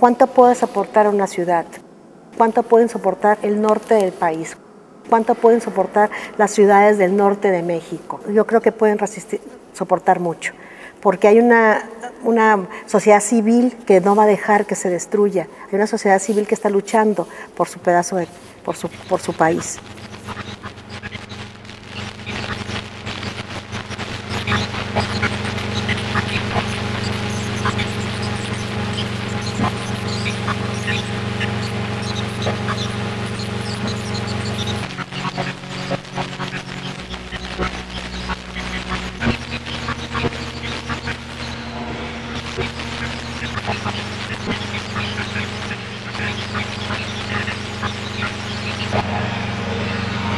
¿Cuánto puede soportar una ciudad? ¿Cuánto pueden soportar el norte del país? ¿Cuánto pueden soportar las ciudades del norte de México? Yo creo que pueden resistir, soportar mucho, porque hay una, una sociedad civil que no va a dejar que se destruya. Hay una sociedad civil que está luchando por su pedazo, de, por, su, por su país.